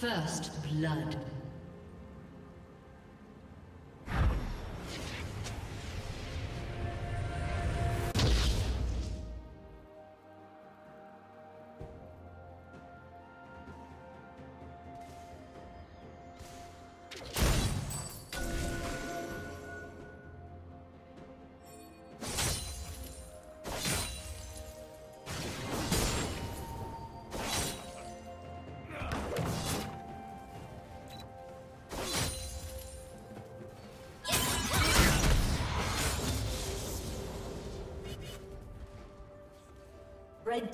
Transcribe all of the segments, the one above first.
First blood.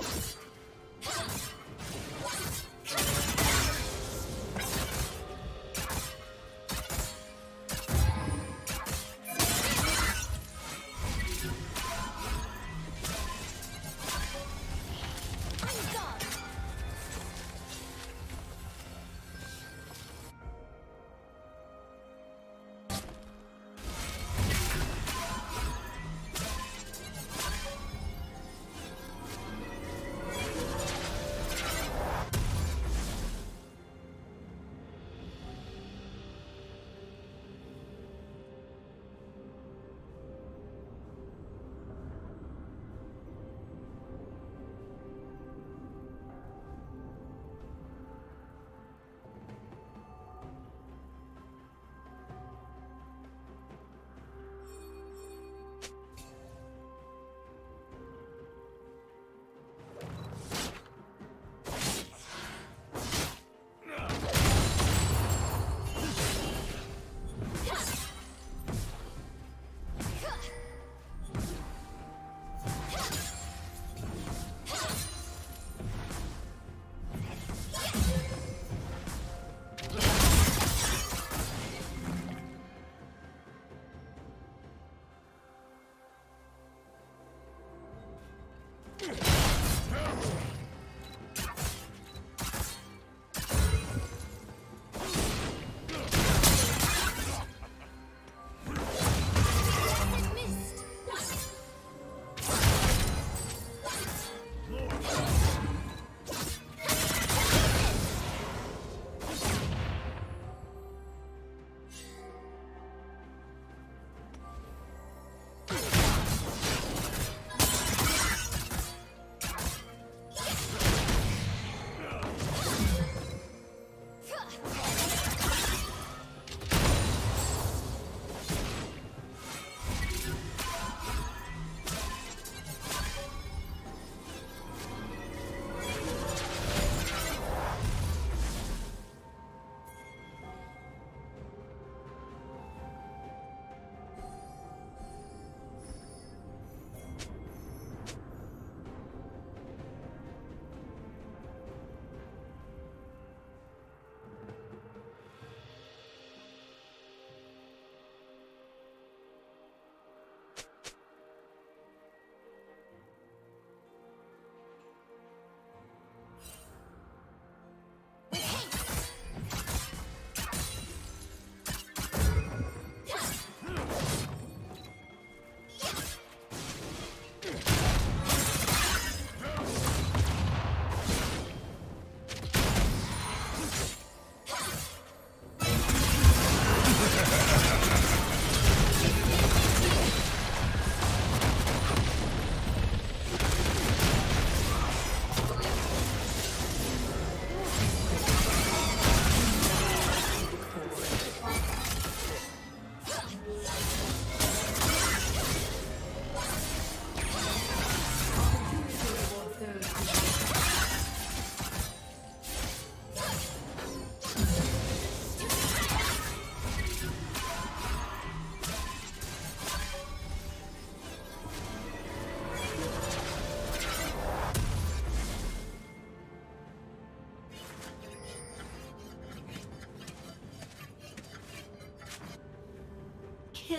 you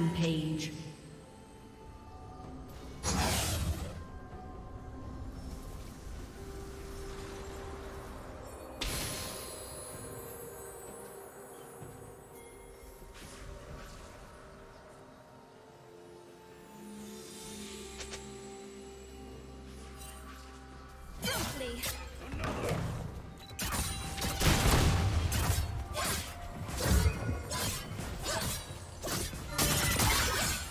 Rampage.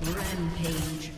Rampage.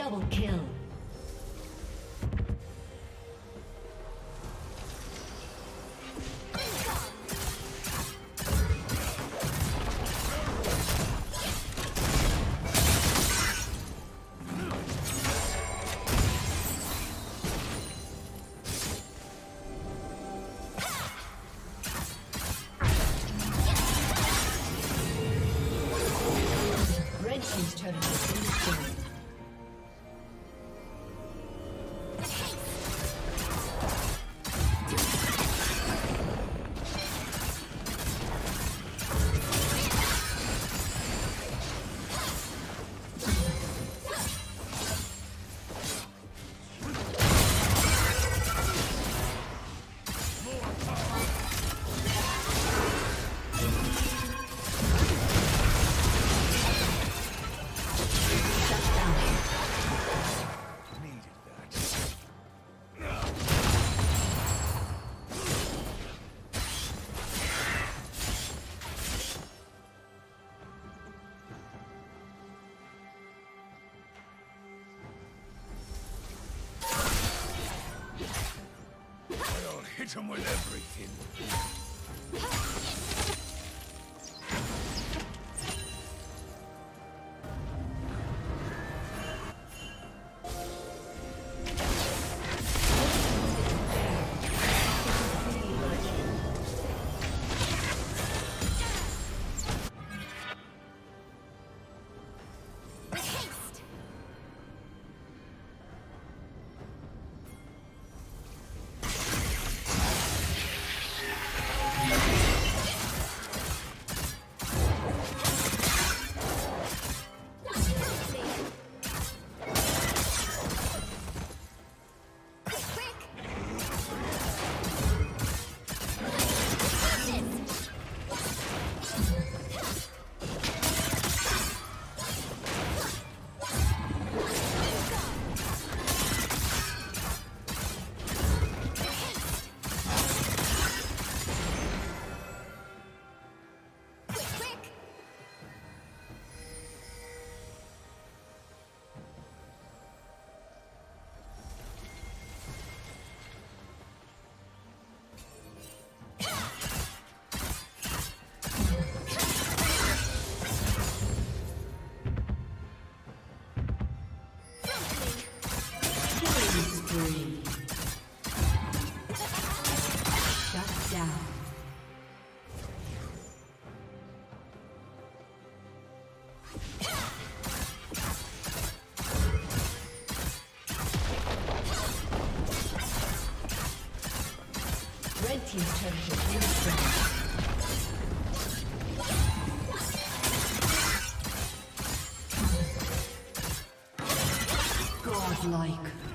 Double kill. Hit him with everything. Godlike.